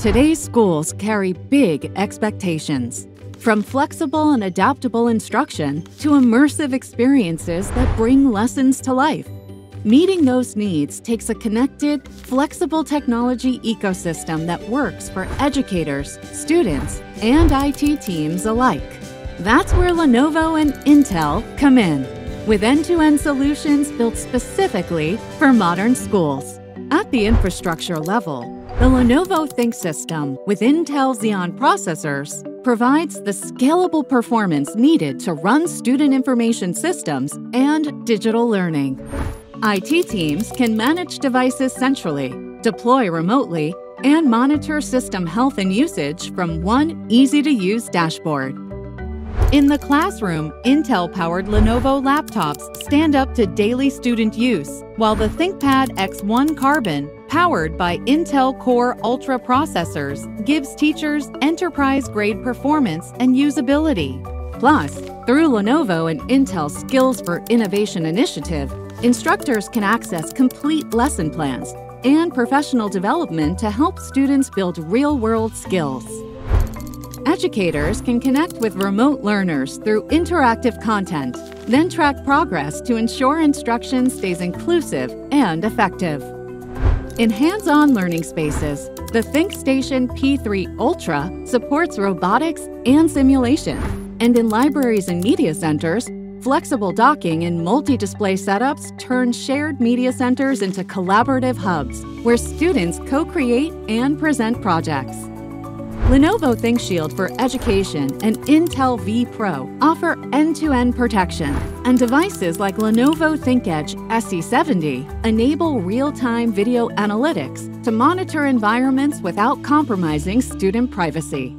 Today's schools carry big expectations. From flexible and adaptable instruction to immersive experiences that bring lessons to life. Meeting those needs takes a connected, flexible technology ecosystem that works for educators, students, and IT teams alike. That's where Lenovo and Intel come in, with end to end solutions built specifically for modern schools. At the infrastructure level, the Lenovo ThinkSystem with Intel Xeon processors provides the scalable performance needed to run student information systems and digital learning. IT teams can manage devices centrally, deploy remotely, and monitor system health and usage from one easy to use dashboard. In the classroom, Intel powered Lenovo laptops stand up to daily student use, while the ThinkPad X1 Carbon, powered by Intel Core Ultra processors, gives teachers enterprise grade performance and usability. Plus, through Lenovo and Intel Skills for Innovation initiative, instructors can access complete lesson plans and professional development to help students build real world skills. Educators can connect with remote learners through interactive content, then track progress to ensure instruction stays inclusive and effective. In hands on learning spaces, the ThinkStation P3 Ultra supports robotics and simulation. And in libraries and media centers, Flexible docking and multi-display setups turn shared media centers into collaborative hubs where students co-create and present projects. Lenovo ThinkShield for Education and Intel vPro offer end-to-end protection, and devices like Lenovo ThinkEdge SE70 enable real-time video analytics to monitor environments without compromising student privacy.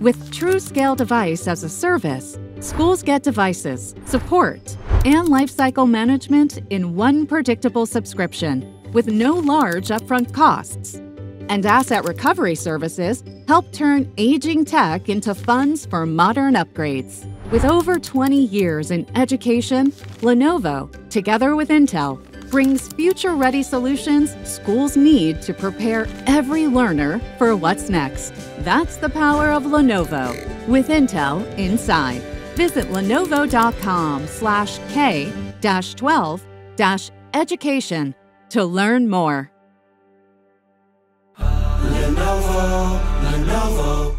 With TruScale Device as a service, schools get devices, support, and lifecycle management in one predictable subscription with no large upfront costs. And asset recovery services help turn aging tech into funds for modern upgrades. With over 20 years in education, Lenovo, together with Intel, brings future ready solutions schools need to prepare every learner for what's next. That's the power of Lenovo with Intel inside. Visit lenovo.com slash K 12 education to learn more. Lenovo. la.